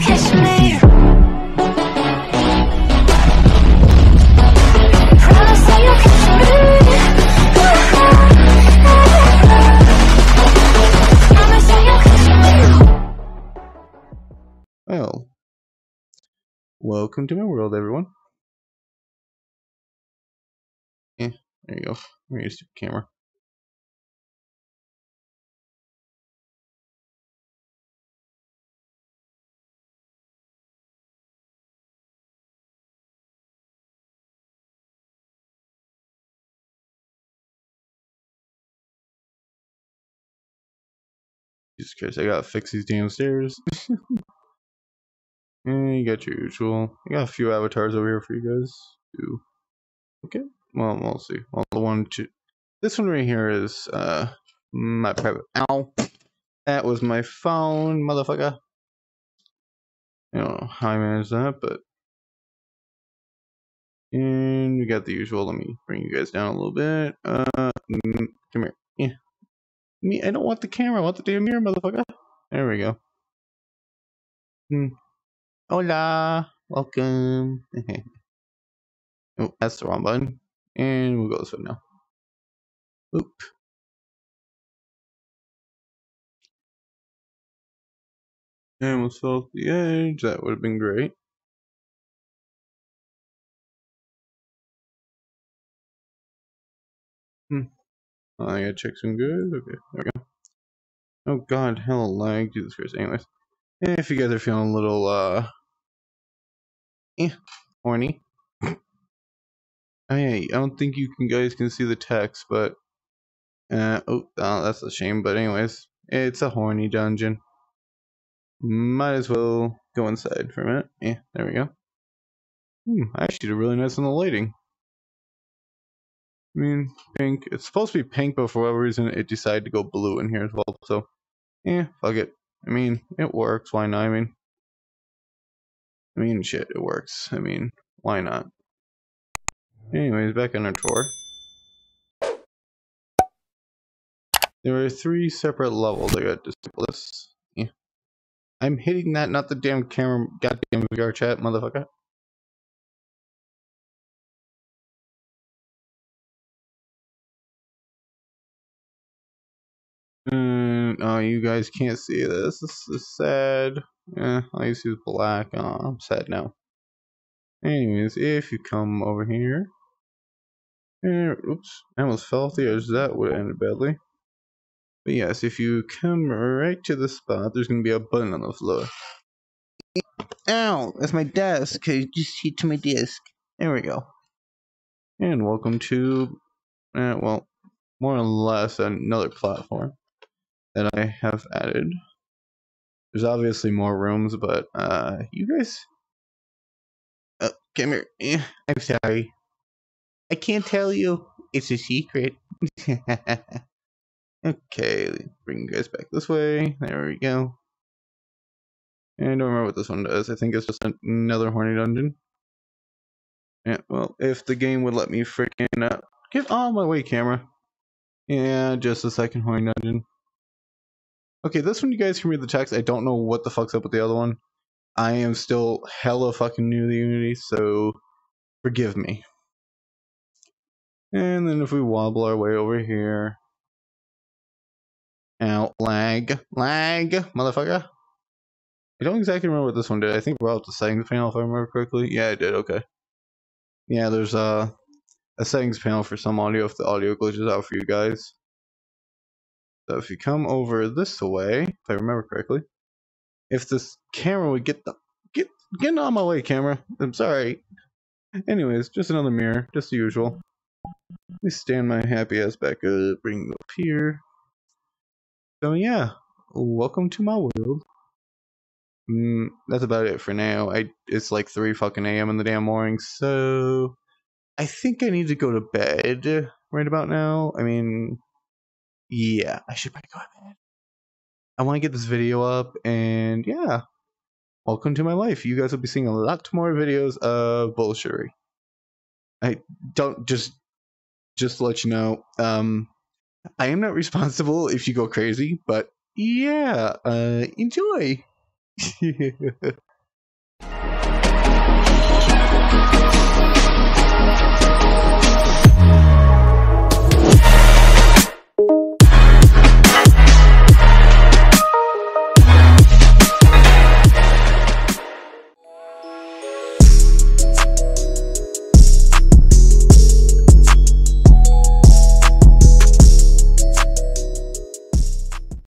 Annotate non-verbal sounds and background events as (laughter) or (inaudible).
catch me. Me. Me. Well, welcome to my world, everyone. Yeah, there you go. Where your stupid camera? Jesus Christ, I gotta fix these damn stairs. and (laughs) you got your usual. I got a few avatars over here for you guys. Ooh. Okay. Well, we'll see. Well, the one, two. This one right here is uh my private. Ow. That was my phone, motherfucker. I don't know how I managed that, but. And we got the usual. Let me bring you guys down a little bit. Uh, mm, come here. Me, I don't want the camera. I want the damn mirror, motherfucker. There we go. Hmm. Hola. Welcome. (laughs) oh, that's the wrong button. And we'll go this way now. Oop. And we'll fill the edge. That would have been great. Hmm. Oh, I gotta check some good. Okay, there we go. Oh god, hell lag. Jesus Christ. Anyways. If you guys are feeling a little, uh, eh, horny. Hey, I don't think you can guys can see the text, but, uh, oh, oh, that's a shame. But anyways, it's a horny dungeon. Might as well go inside for a minute. Yeah, there we go. Hmm, I actually did really nice on the lighting. I mean, pink. It's supposed to be pink, but for whatever reason, it decided to go blue in here as well. So, yeah, fuck it. I mean, it works. Why not? I mean, I mean, shit, it works. I mean, why not? Anyways, back on our tour. There are three separate levels. I got disable this. Yeah. I'm hitting that, not the damn camera, goddamn VR chat, motherfucker. Oh, you guys can't see this. This is sad. Eh, to use black. Oh, I'm sad now. Anyways, if you come over here. Eh, oops, I almost fell off the edge. That would have ended badly. But yes, if you come right to the spot, there's going to be a button on the floor. Ow, that's my desk. I just hit to my desk. There we go. And welcome to, uh, well, more or less another platform that I have added. There's obviously more rooms, but uh, you guys, uh, come here. Eh, I'm sorry. I can't tell you. It's a secret. (laughs) okay, bring you guys back this way. There we go. I don't remember what this one does. I think it's just another horny dungeon. Yeah, well, if the game would let me freaking uh, get on my way, camera. Yeah, just a second horny dungeon. Okay, this one you guys can read the text. I don't know what the fuck's up with the other one. I am still hella fucking new to Unity, so forgive me. And then if we wobble our way over here. Out lag. Lag, motherfucker. I don't exactly remember what this one did. I think we're out the settings panel if I remember correctly. Yeah, I did, okay. Yeah, there's uh, a settings panel for some audio if the audio glitches out for you guys. So if you come over this way, if I remember correctly, if this camera would get the get get on my way, camera. I'm sorry. Anyways, just another mirror, just the usual. Let me stand my happy ass back up, bring up here. So yeah, welcome to my world. Mm, that's about it for now. I it's like three fucking a.m. in the damn morning, so I think I need to go to bed right about now. I mean, yeah, I should probably go ahead. I want to get this video up, and yeah, welcome to my life. You guys will be seeing a lot more videos of bullshittery. I don't just just to let you know. Um, I am not responsible if you go crazy, but yeah, uh, enjoy. (laughs)